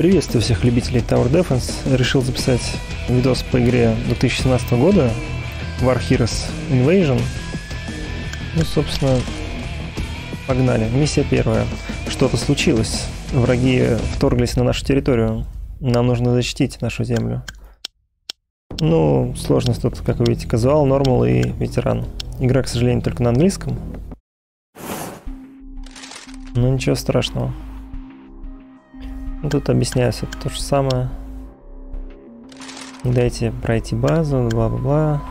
Приветствую всех любителей Tower Defense. Решил записать видос по игре 2017 года War Heroes Invasion. Ну, собственно, погнали. Миссия первая. Что-то случилось. Враги вторглись на нашу территорию. Нам нужно защитить нашу землю. Ну, сложность тут, как вы видите, казуал, нормал и ветеран. Игра, к сожалению, только на английском. Ну, ничего страшного. Ну, тут объясняю все то же самое. Не дайте пройти базу, бла-бла-бла.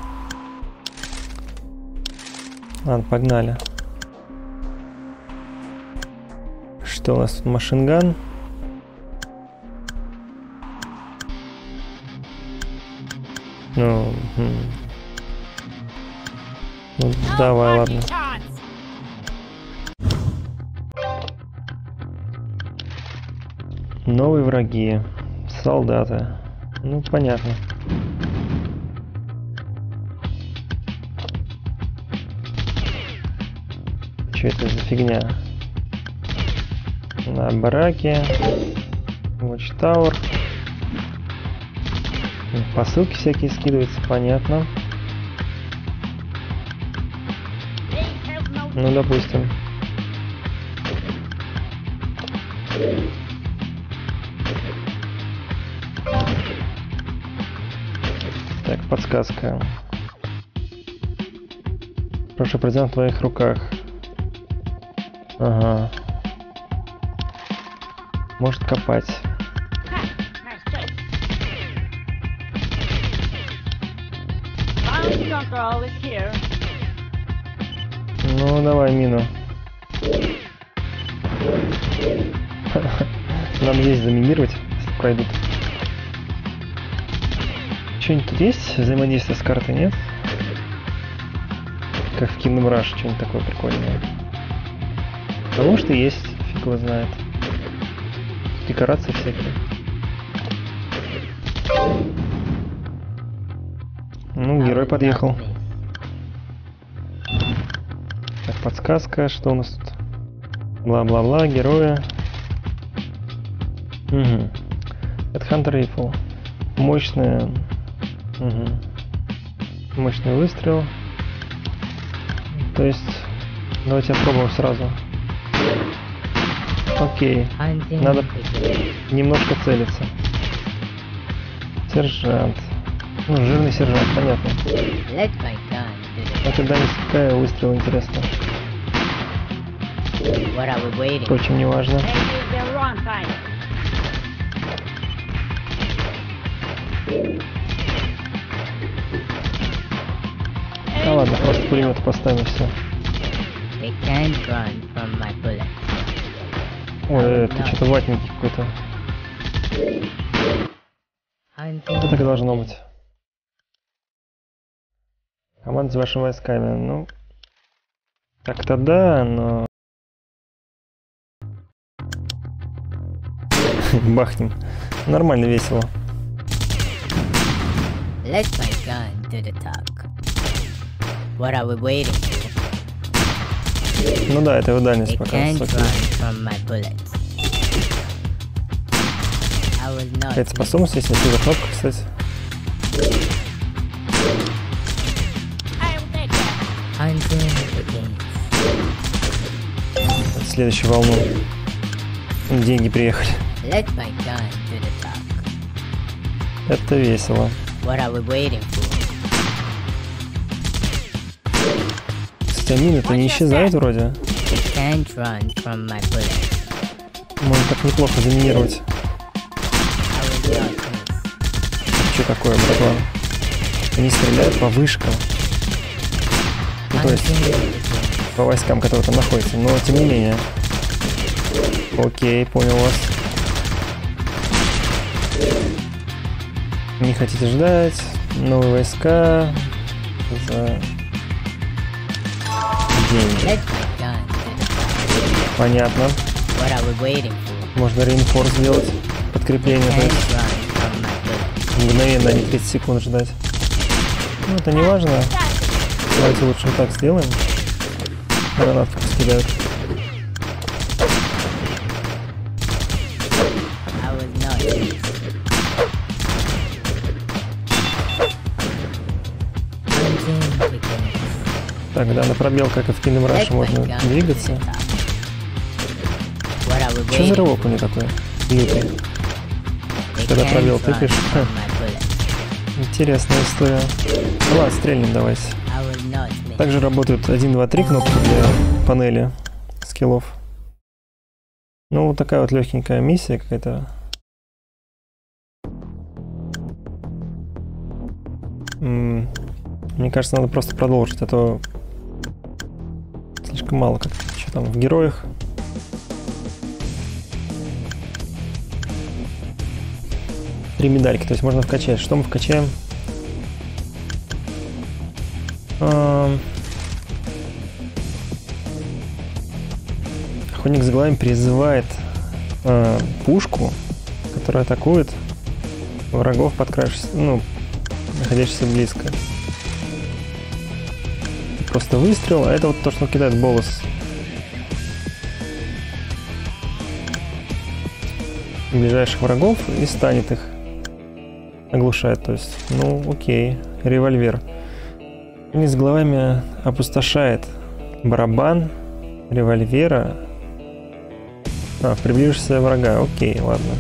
Ладно, погнали. Что у нас тут? Машинган. Ну, хм. ну давай, ладно. Новые враги. Солдаты. Ну, понятно. Что это за фигня? На бараке. Watchtower. Посылки всякие скидываются, понятно. Ну, допустим. Подсказка. Прошу президент в твоих руках. Ага. Может копать. Ну, давай мину. Надо здесь заминировать, если пройдут. Что-нибудь тут есть? Взаимодействие с картой, нет? Как в Kingdom Rush, что-нибудь такое прикольное. Потому что есть, фиг его знает. Декорации всякие. Ну, герой подъехал. Так, подсказка, что у нас тут? Бла-бла-бла, героя. Угу. Это Hunter Rifle. Мощная. Угу. Мощный выстрел. То есть, давайте попробуем сразу. Окей. Надо немножко целиться. Сержант. Ну, жирный сержант, понятно. А когда не какая выстрел интересно. Впрочем, не важно. Да ладно, просто пулемет поставим и все. Ой, это что-то ватненький какой-то. Это так должно быть. Команда с вашими войсками. Ну, так-то да, но... Бахнем. Нормально, весело. Let my gun do the talk. What are we waiting for? Ну да, это его дальность пока. Какая-то способность есть, за кнопка, кстати. Следующую волну. Деньги приехали. Это весело. Стамины-то не исчезают вроде. Можно так неплохо заминировать. Что такое, братва? Они стреляют по вышкам. Ну, то есть по войскам, которые там находятся. Но тем не менее. Окей, понял вас. Не хотите ждать. Новые войска. За деньги. Понятно. Можно реинфорс сделать. Подкрепление. То есть. Мгновенно, а не 30 секунд ждать. Ну, это не важно. Давайте лучше вот так сделаем. Гранатку Так, да, на пробел, как и в Kingdom Rush, можно двигаться. Что за рывок у него такой? Лютый. Когда пробел тыкаешь. Интересная история. Ну ладно, стрельнем давайте. Также работают 1, 2, 3 кнопки для панели скиллов. Ну, вот такая вот легенькая миссия какая-то. Мне кажется, надо просто продолжить, а то слишком мало как что там в героях. Три медальки, то есть можно вкачать. Что мы вкачаем? Охотник с главами призывает э, пушку, которая атакует врагов, подкравшись, ну, находящихся близко. Просто выстрел, а это вот то, что кидает болос. ближайших врагов и станет их. Оглушает, то есть. Ну, окей. Револьвер. И с головами опустошает барабан револьвера. А, приближишься врага. Окей, ладно.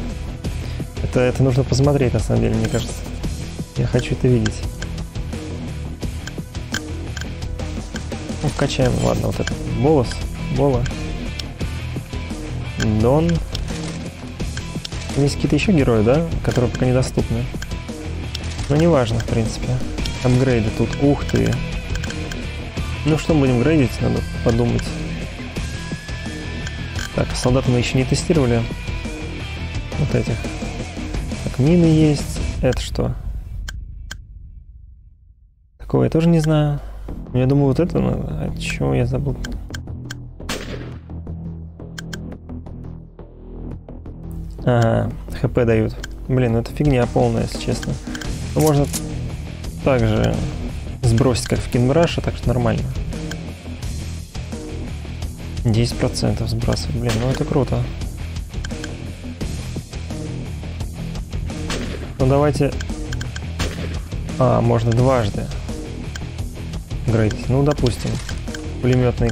Это, это нужно посмотреть, на самом деле, мне кажется. Я хочу это видеть. Ну, вкачаем, ладно, вот этот волос. Бола. Дон. Есть какие-то еще герои, да? Которые пока недоступны. Но неважно, в принципе. Апгрейды тут. Ух ты. Ну что будем грейдить, надо подумать. Так, солдат мы еще не тестировали. Вот этих. Так, мины есть. Это что? Такого я тоже не знаю. Я думаю, вот это надо. А чего я забыл? Ага, хп дают. Блин, ну это фигня полная, если честно. Ну, можно также сбросить, как в Кинбраша, так что нормально. 10% сбрасывать. Блин, ну это круто. Ну давайте... А, можно дважды. Грейдить. Ну, допустим. Пулеметный.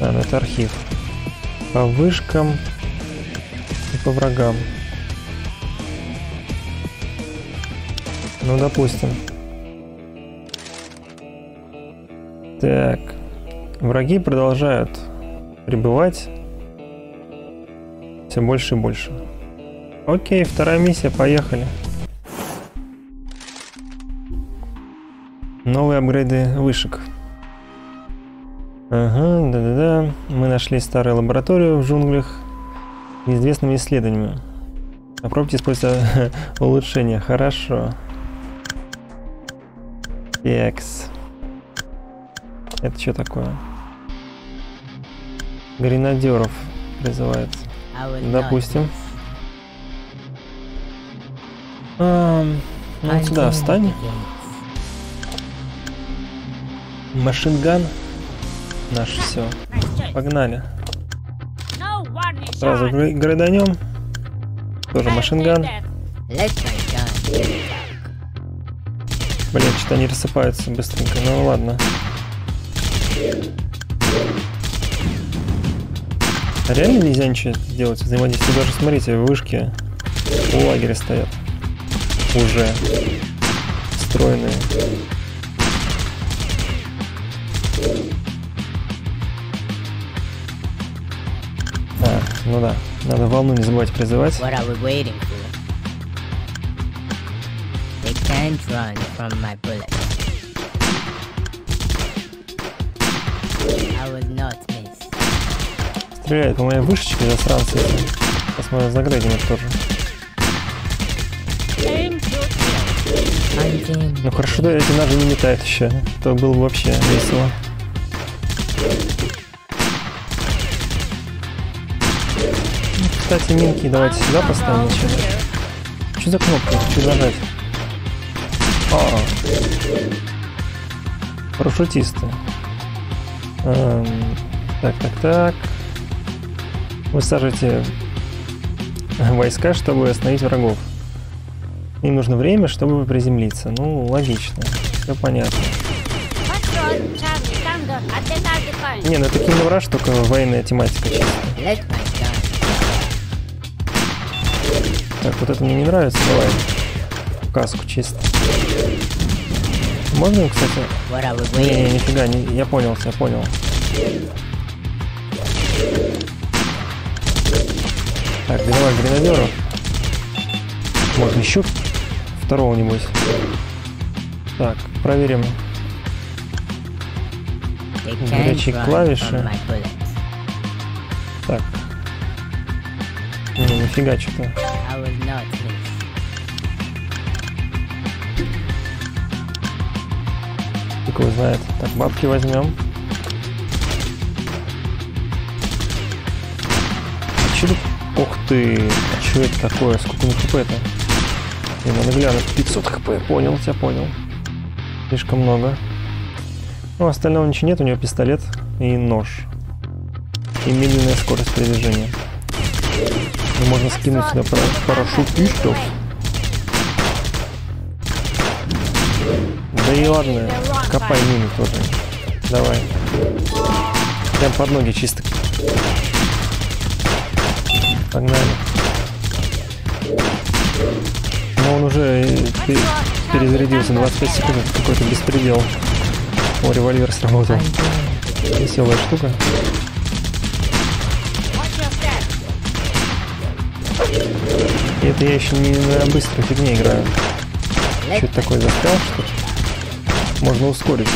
А, ну это архив. По вышкам и по врагам. Ну, допустим. Так. Враги продолжают прибывать все больше и больше. Окей, вторая миссия, поехали. Новые апгрейды вышек. Ага, да-да-да. Мы нашли старую лабораторию в джунглях неизвестными исследованиями. Попробуйте использовать улучшения. Хорошо. Экс. Это что такое? Гренадеров призывается. Допустим. А, ну сюда встань. Машинган. Наш все. Погнали. Сразу граданем. Тоже машинган. Блин, что-то они рассыпаются быстренько. Ну ладно. А реально нельзя ничего сделать взаимодействие? Даже смотрите, вышки у лагеря стоят. Уже. Встроенные. Ну да. Надо волну не забывать призывать. Стреляет по моей вышечке засранцы. Посмотрим, загрейдим это тоже. Ну хорошо, да эти ножи не метает еще. То было бы вообще весело. Кстати, минки давайте сюда поставим. Что за кнопка? Что нажать? А, парашютисты. Эм, так, так, так. Высаживайте войска, чтобы остановить врагов. Им нужно время, чтобы приземлиться. Ну, логично. Все понятно. Не, ну это Kingdom Rush, только военная тематика чисто. Так, вот это мне не нравится, давай. Каску чисто. Можно, кстати? Не, не, нифига, не, я понял, я понял. Так, давай гренадеров. Можно еще второго нибудь. Так, проверим. Горячие клавиши. Так. Не, нифига что-то. I will not miss. Фиг знает. Так, бабки возьмем. А? Ух ты! А что это такое? Сколько них хп-то? Не, надо глянуть. 500 хп. Понял, тебя понял. Слишком много. Ну, остального ничего нет. У него пистолет и нож. И медленная скорость передвижения. Ну, можно скинуть сюда пара- парашютистов. Да и ладно, копай мины тоже. Давай. Прям под ноги чисто. Погнали. Но он уже э, пе- перезарядился 25 секунд. Это какой-то беспредел. О, револьвер сработал. Веселая штука. И это я еще не на быстрой фигне играю. Let Что-то такое застрял, что ли? Можно ускорить.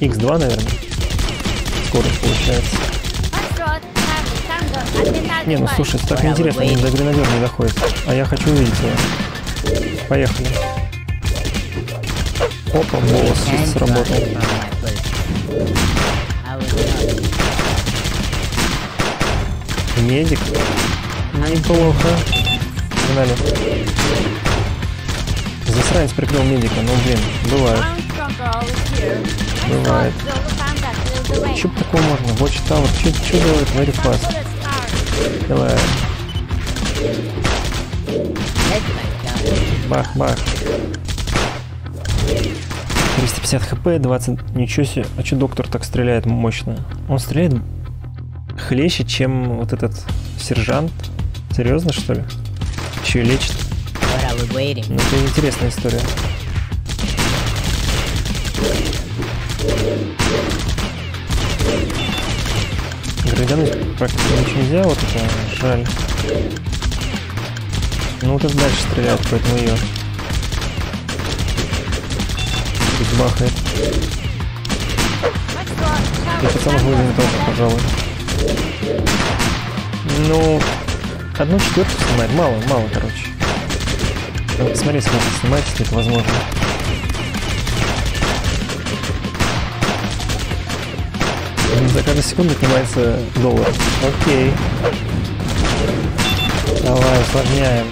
X2, наверное. Скорость получается. Не, ну слушай, так интересно, они до гренадера не доходит. А я хочу увидеть его. Поехали. Опа, голос сработал. Медик. Неплохо. Погнали. Засранец прикрыл медика, ну блин, бывает. Бывает. Че такого можно? Watch Tower, что делает very fast? Bullet start. Давай, бах, бах. 350 хп, 20... Ничего себе. А что доктор так стреляет мощно? Он стреляет хлеще, чем вот этот сержант. Серьезно, что ли? Еще и лечит. Ну, это интересная история. Грейдануть практически ничего нельзя, вот это жаль. Ну вот это дальше стреляет, поэтому ее. Тут бахает. И пацанов вызовем тоже, пожалуй. Ну, одну четвертую снимает, мало, мало, короче. Посмотреть, сколько снимать, если это возможно. За каждую секунду снимается доллар. Окей. Давай, усложняем.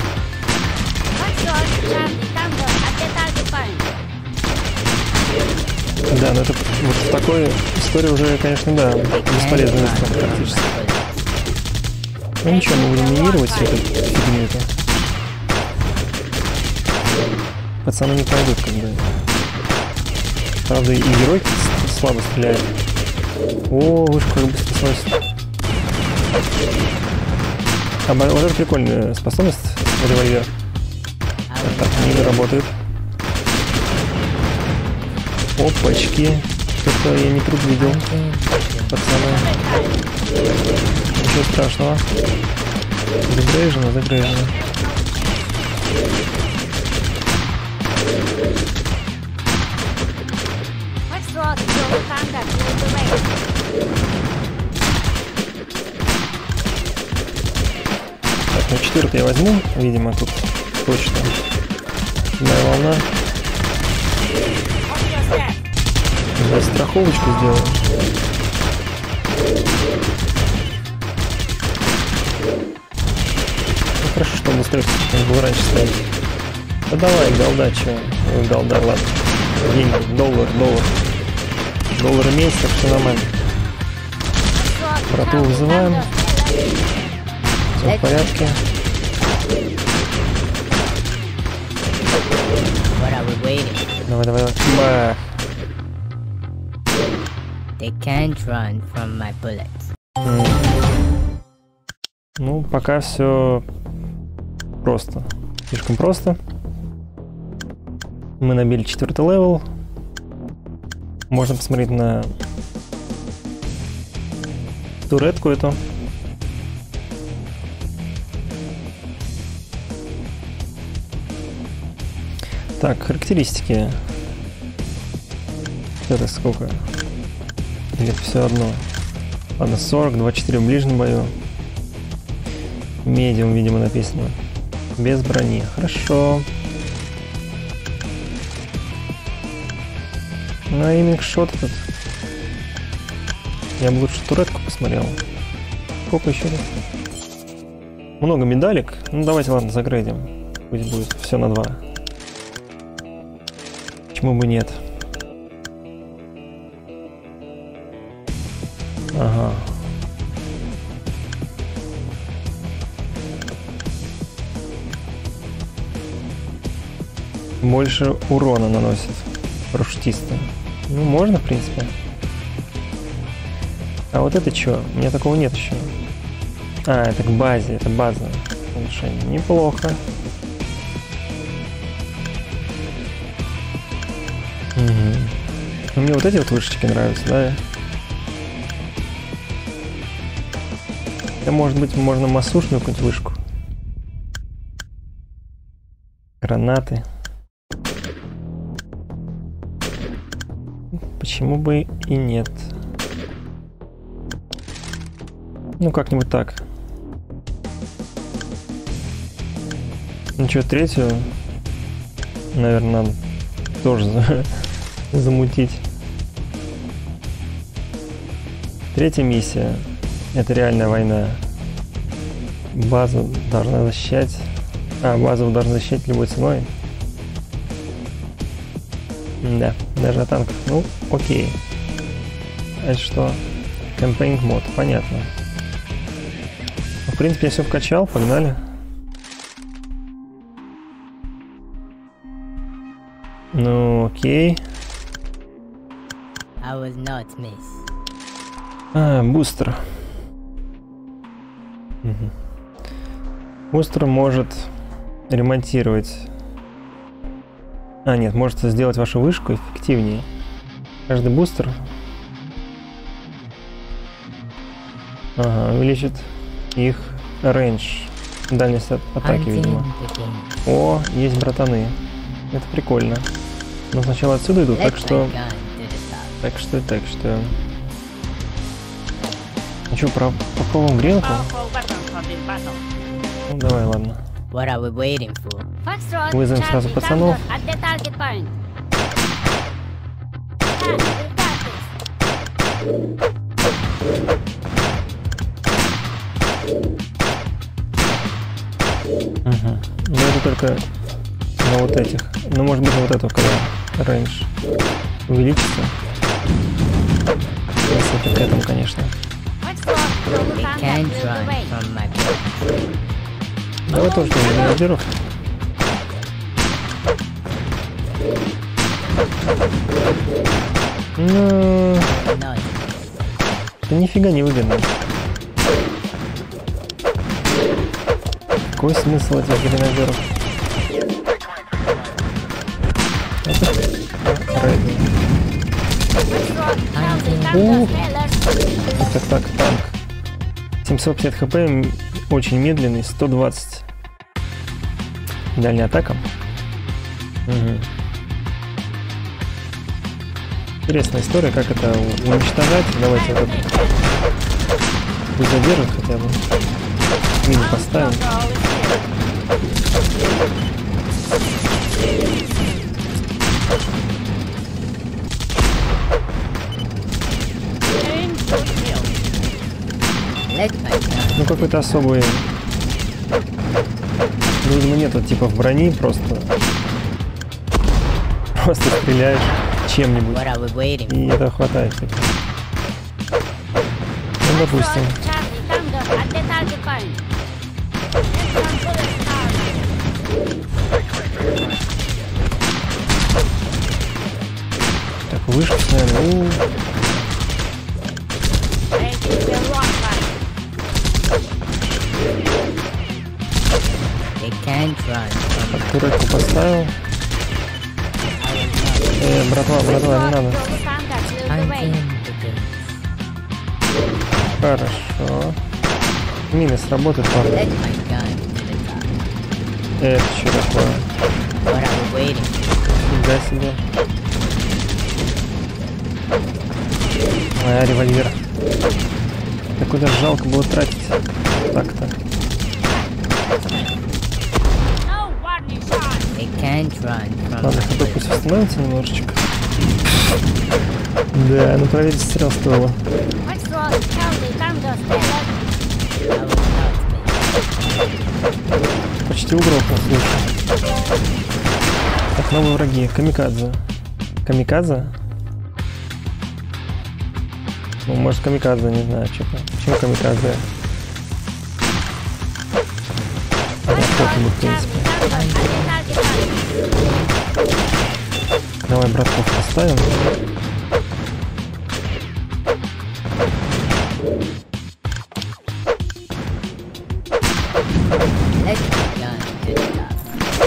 Да, но это вот в такой истории уже, конечно, да, инструмент практически. Ну ничего, мы будем минировать эту фигню это. Пацаны не пойдут, бы. Правда, и герой слабо стреляет. О, вышка как быстро сносит. А вот прикольная способность револьвер. Так, мины работают. Опачки. Что-то я не предвидел, пацаны. Ничего страшного. Загрейжено, загрейжено. Так, ну четвертый я возьму, видимо, тут точно. Седьмая волна. Watch your step. Давай страховочку сделаем. Он был раньше ставить. Да давай, голда, чё? Ой, голда, ладно. Деньги, доллар, доллар. Доллар так все нормально. Братву вызываем. Все в порядке. Давай, давай, давай. Бах. They can't run from my bullets. Ну, пока все просто. Слишком просто. Мы набили четвертый level. Можно посмотреть на туретку эту. Так, характеристики. Это сколько? Или все одно? Ладно, 40, 24 в ближнем бою. Медиум, видимо, написано. Без брони. Хорошо. Ну, а именно шот этот. Я бы лучше туретку посмотрел. Сколько еще раз? Много медалек. Ну, давайте, ладно, загрейдим. Пусть будет все на два. Почему бы нет? Ага. Больше урона наносит парашютисты. Ну, можно, в принципе. А вот это что? У меня такого нет еще. А, это к базе, это база улучшение. Неплохо. Ну, Мне вот эти вот вышечки нравятся, да? Да, может быть, можно массушную какую-нибудь вышку. Гранаты. Почему бы и нет? Ну, как-нибудь так. Ну что, третью, наверное, надо тоже за- замутить. Третья миссия. Это реальная война. Базу должна защищать. А, базу должна защищать любой ценой. Да, даже на танках. Ну, окей. А это что? Campaign мод, понятно. Ну, В принципе, я все вкачал, погнали. Ну, окей. I was not miss. А, бустер. Мгм. Бустер может ремонтировать... А, нет, может сделать вашу вышку эффективнее. Каждый бустер... Ага, увеличит их range. Дальность атаки, видимо. О, есть братаны. Это прикольно. Но сначала отсюда иду, так что... Так что, так что... Ну что, про... попробуем battle. Ну давай, ладно. What are we waiting for? Вызовем сразу пацанов. Угу. Ну это только на вот этих. Ну может быть на вот эту, когда рейндж увеличится. Если это к этому, конечно. Foxtrot, They Давай тоже генераторов. Ну, это нифига не выгодно. Какой смысл этих гренадеров? Sailor. Так, так, танк. 750 хп, очень медленный, 120. Дальняя атака. Мгм. Интересная история, как это уничтожать. Давайте вот. Пусть задержит хотя бы. Мину поставим. Ну какой-то особый. Видимо, нету типа в брони, просто. Просто стреляешь чем-нибудь. И этого хватает. Ну, допустим. Foxtrot, Charlie Tango турельку поставил. Э, братва, братва, не надо. Хорошо. Мины сработают, gun to the top. Это что такое? What are we waiting for? Фига себе. Моя револьвер. Такой даже жалко было тратить. Так-то. No warning shot. They can't run from Ладно, хп пусть восстановится немножечко. Да, ну проверить стрел стоило. Почти угрохнул, слушай. Так, новые враги. Камикадзе. Камикадзе? Ну, может, камикадзе, не знаю, что-то. Почему камикадзе? Охотник, в принципе. Давай братков поставим.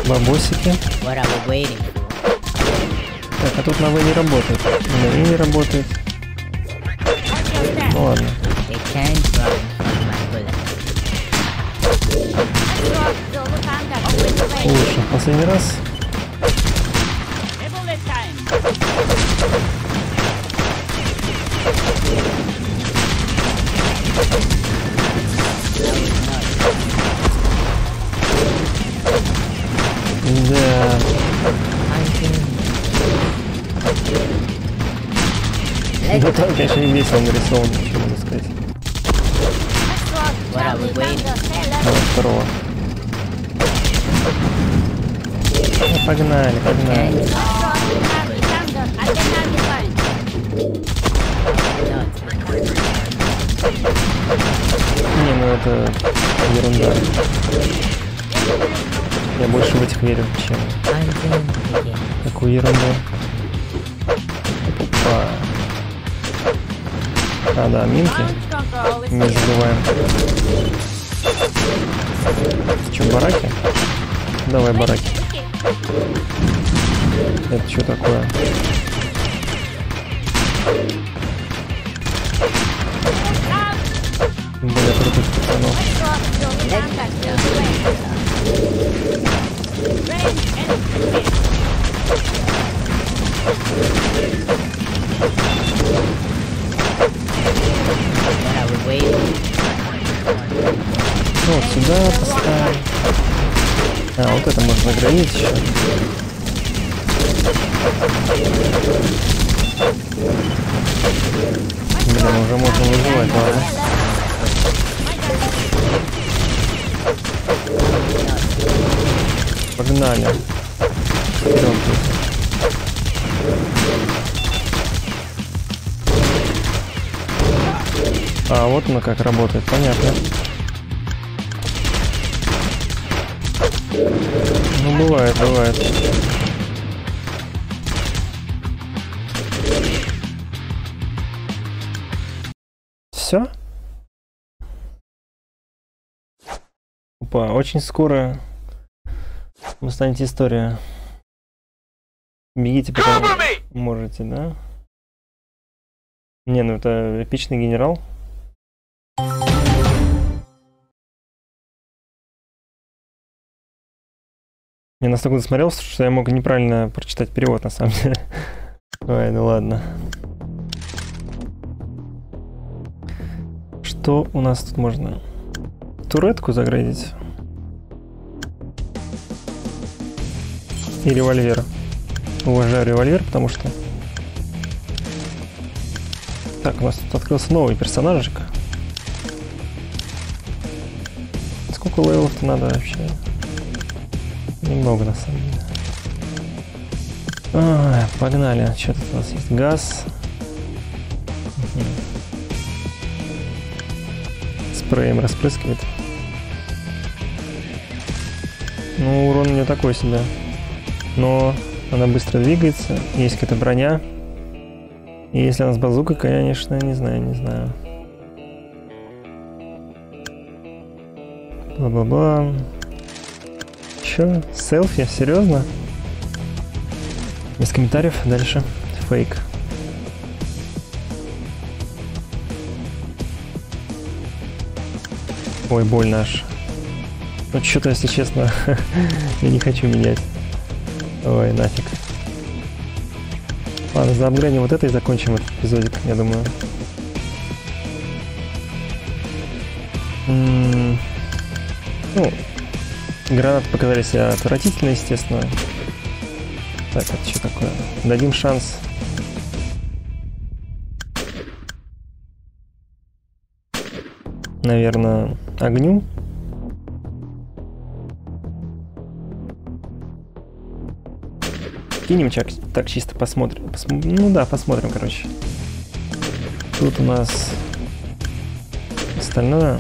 Бабосики. Так, а тут на В не работает. На И не работает. Ну ладно. Лучше. Последний раз. Да. Да my там, конечно, не весело нарисован, что можно сказать. Давай второго. Ну, погнали, погнали. Не, ну это ерунда. Я больше в этих верю, чем такую ерунду. Опа. А, да, минки. Не забываем. Че, бараки? Давай бараки. Это что такое? Более крутых Ну, вот сюда поставим. А, вот это можно ограничить еще. Блин, уже можно выживать, ладно. Погнали. Тут. А, вот оно как работает, понятно. Ну, бывает, бывает. Все? Опа, очень скоро вы станете история. Бегите, пока можете, да? Не, ну это эпичный генерал. Я настолько засмотрелся, что я мог неправильно прочитать перевод, на самом деле. Ой, ну ладно. Что у нас тут можно? Туретку заградить. И револьвер. Уважаю револьвер, потому что... Так, у нас тут открылся новый персонажик. Сколько левелов-то надо вообще? Немного, на самом деле. Ай, погнали. Что тут у нас есть? Газ. Спреем распрыскивает. Ну, урон у нее такой себе. Но она быстро двигается. Есть какая-то броня. И если она с базукой, конечно, не знаю, не знаю. Бла-бла-бла. Чё? Селфи? Серьезно? Без комментариев. Дальше. Фейк. Ой, больно аж. Ну, что-то, если честно, я не хочу менять. Ой, нафиг. Ладно, за апгрейдом вот этой закончим этот эпизодик, я думаю. М, Ну, гранаты показали себя отвратительно, естественно. Так, это что такое? Дадим шанс. Наверное, огню. Кинем чак, так чисто посмотрим. Посм- Ну да, посмотрим, короче. Тут у нас остальное.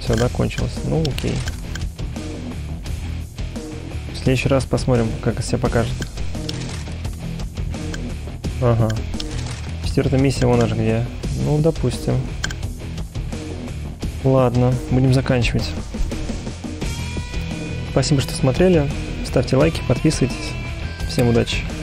Все, закончилось. Ну, окей. В следующий раз посмотрим, как себя покажет. Ага. Четвертая миссия, вон аж где. Ну, допустим. Ладно, будем заканчивать. Спасибо, что смотрели. Ставьте лайки, подписывайтесь. Всем удачи.